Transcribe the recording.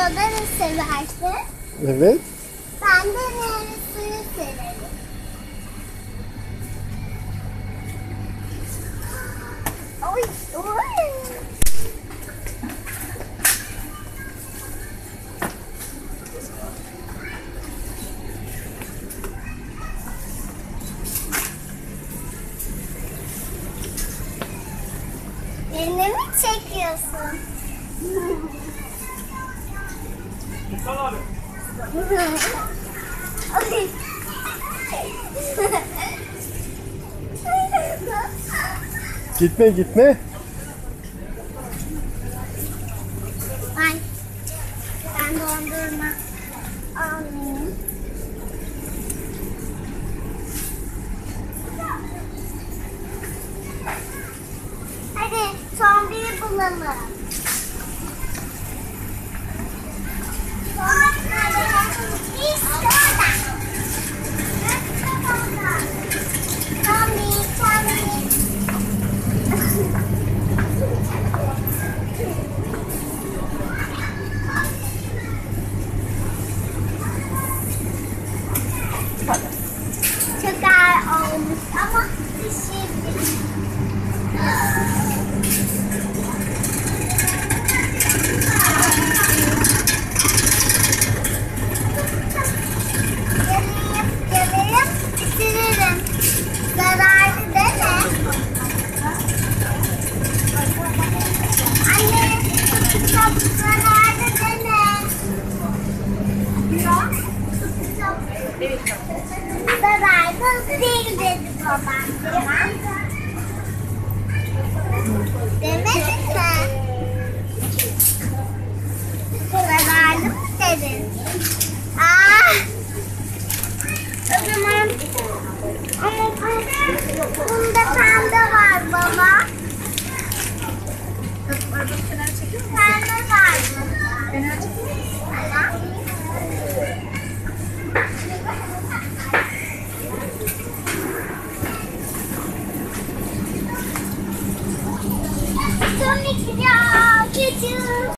soda da seversin. Evet. Ben de meyve suyu severim. Oy, oy. Beni mi çekiyorsun? Gitme gitme. Ay. Ben dondurma alayım. Hadi zombiyi bulalım. Baba bu değil dedi baba. Demedin mi? Zararlı mı dedin? Aa! O zaman ama bunda panda var baba. 耶